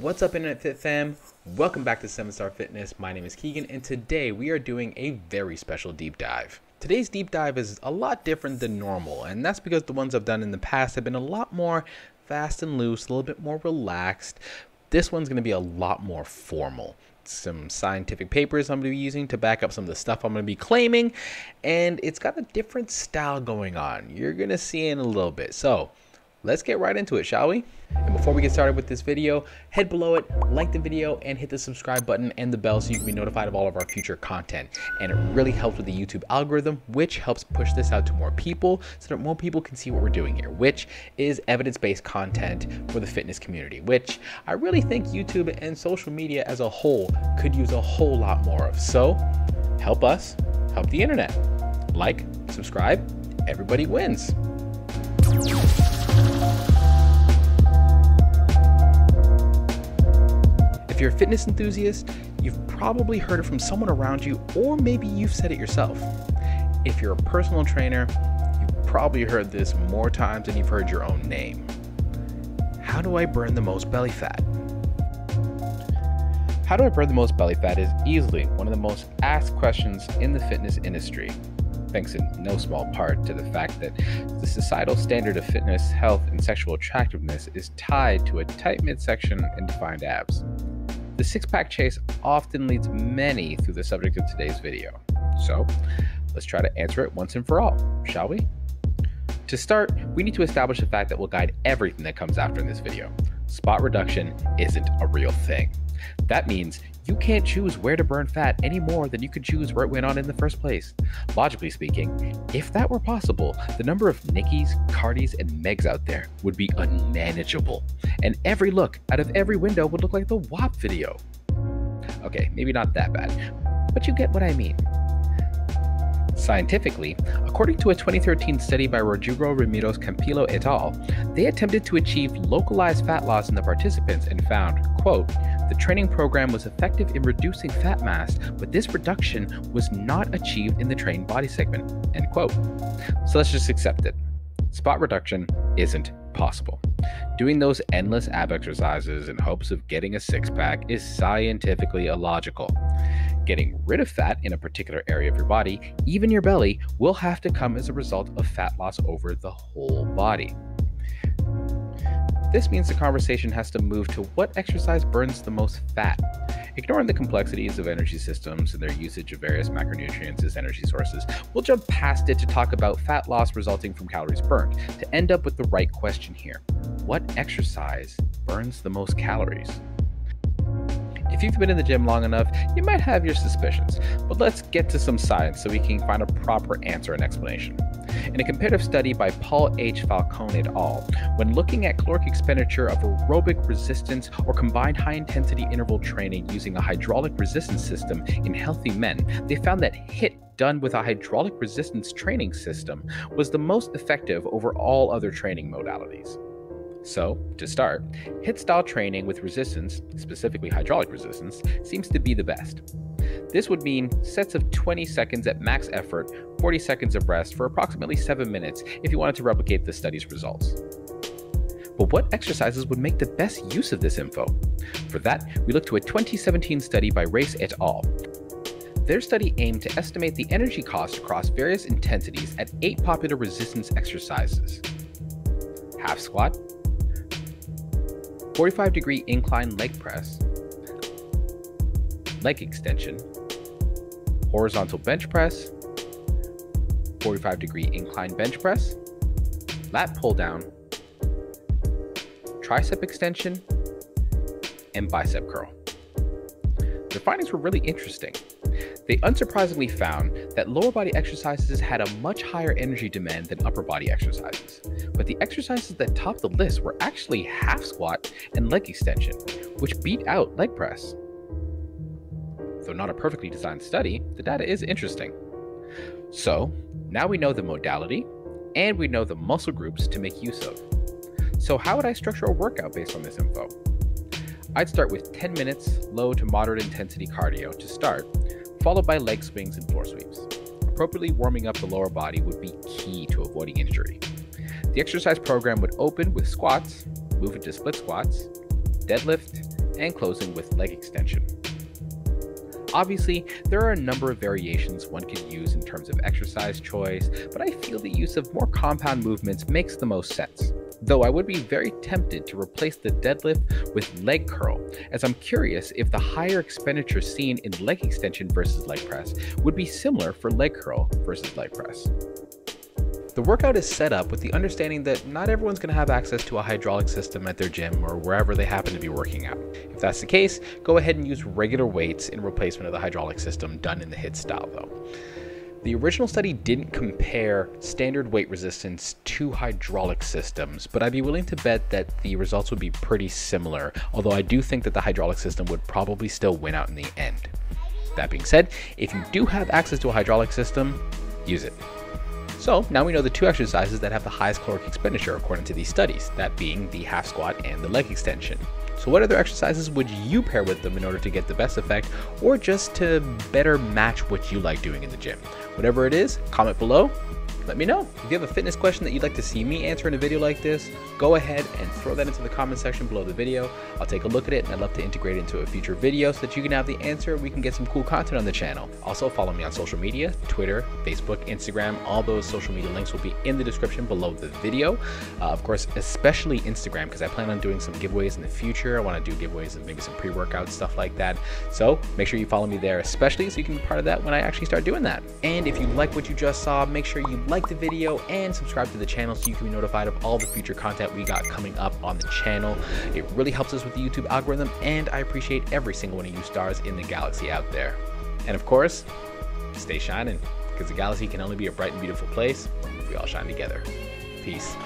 What's up, Internet Fit fam? Welcome back to 7 Star Fitness. My name is Keagan, and today we are doing a very special deep dive. Today's deep dive is a lot different than normal, and that's because the ones I've done in the past have been a lot more fast and loose, a little bit more relaxed. This one's going to be a lot more formal some scientific papers I'm going to be using to back up some of the stuff I'm going to be claiming, and it's got a different style going on. You're going to see in a little bit. So, let's get right into it, shall we? And before we get started with this video, head below it, like the video, and hit the subscribe button and the bell so you can be notified of all of our future content. And it really helps with the YouTube algorithm, which helps push this out to more people so that more people can see what we're doing here, which is evidence-based content for the fitness community, which I really think YouTube and social media as a whole could use a whole lot more of. So help us, help the internet. Like, subscribe, everybody wins. If you're a fitness enthusiast, you've probably heard it from someone around you, or maybe you've said it yourself. If you're a personal trainer, you've probably heard this more times than you've heard your own name. How do I burn the most belly fat? How do I burn the most belly fat is easily one of the most asked questions in the fitness industry, thanks in no small part to the fact that the societal standard of fitness, health, and sexual attractiveness is tied to a tight midsection and defined abs. The six pack chase often leads many through the subject of today's video. So let's try to answer it once and for all, shall we? To start, we need to establish a fact that will guide everything that comes after in this video. Spot reduction isn't a real thing. That means you can't choose where to burn fat any more than you could choose where it went on in the first place. Logically speaking, if that were possible, the number of Nikkis, Cardis, and Megs out there would be unmanageable, and every look out of every window would look like the WAP video. Okay, maybe not that bad, but you get what I mean. Scientifically, according to a 2013 study by Rodrigo Ramirez Campillo et al., they attempted to achieve localized fat loss in the participants and found, quote, the training program was effective in reducing fat mass, but this reduction was not achieved in the trained body segment, end quote. So let's just accept it. Spot reduction isn't possible. Doing those endless ab exercises in hopes of getting a six pack is scientifically illogical. Getting rid of fat in a particular area of your body, even your belly, will have to come as a result of fat loss over the whole body. This means the conversation has to move to what exercise burns the most fat. Ignoring the complexities of energy systems and their usage of various macronutrients as energy sources, we'll jump past it to talk about fat loss resulting from calories burned to end up with the right question here. What exercise burns the most calories? If you've been in the gym long enough, you might have your suspicions, but let's get to some science so we can find a proper answer and explanation. In a comparative study by Paul H. Falcone et al., when looking at caloric expenditure of aerobic resistance or combined high intensity interval training using a hydraulic resistance system in healthy men, they found that HIT done with a hydraulic resistance training system was the most effective over all other training modalities. So, to start, HIT style training with resistance, specifically hydraulic resistance, seems to be the best. This would mean sets of 20 seconds at max effort, 40 seconds of rest for approximately 7 minutes if you wanted to replicate the study's results. But what exercises would make the best use of this info? For that, we look to a 2017 study by Reis et al. Their study aimed to estimate the energy cost across various intensities at eight popular resistance exercises half squat, 45 degree incline leg press, leg extension, horizontal bench press, 45 degree incline bench press, lat pull down, tricep extension, and bicep curl. The findings were really interesting. They unsurprisingly found that lower body exercises had a much higher energy demand than upper body exercises, but the exercises that topped the list were actually half squat and leg extension, which beat out leg press. Though not a perfectly designed study, the data is interesting. So, now we know the modality and we know the muscle groups to make use of. So, how would I structure a workout based on this info? I'd start with 10 minutes low to moderate intensity cardio to start, followed by leg swings and floor sweeps. Appropriately warming up the lower body would be key to avoiding injury. The exercise program would open with squats, move into split squats, deadlift, and closing with leg extension. Obviously, there are a number of variations one could use in terms of exercise choice, but I feel the use of more compound movements makes the most sense. Though I would be very tempted to replace the deadlift with leg curl, as I'm curious if the higher expenditure seen in leg extension versus leg press would be similar for leg curl versus leg press. The workout is set up with the understanding that not everyone's going to have access to a hydraulic system at their gym or wherever they happen to be working out. If that's the case, go ahead and use regular weights in replacement of the hydraulic system done in the HIT style though. The original study didn't compare standard weight resistance to hydraulic systems, but I'd be willing to bet that the results would be pretty similar, although I do think that the hydraulic system would probably still win out in the end. That being said, if you do have access to a hydraulic system, use it. So now we know the two exercises that have the highest caloric expenditure according to these studies, that being the half squat and the leg extension. So what other exercises would you pair with them in order to get the best effect or just to better match what you like doing in the gym? Whatever it is, comment below let me know. If you have a fitness question that you'd like to see me answer in a video like this, go ahead and throw that into the comment section below the video. I'll take a look at it and I'd love to integrate it into a future video so that you can have the answer we can get some cool content on the channel. Also follow me on social media, Twitter, Facebook, Instagram, all those social media links will be in the description below the video. Uh, of course, especially Instagram because I plan on doing some giveaways in the future. I want to do giveaways and maybe some pre-workout stuff like that. So make sure you follow me there, especially so you can be part of that when I actually start doing that. And if you like what you just saw, make sure you like like the video and subscribe to the channel so you can be notified of all the future content we got coming up on the channel. It really helps us with the YouTube algorithm and I appreciate every single one of you stars in the galaxy out there. And of course, stay shining because the galaxy can only be a bright and beautiful place if we all shine together. Peace.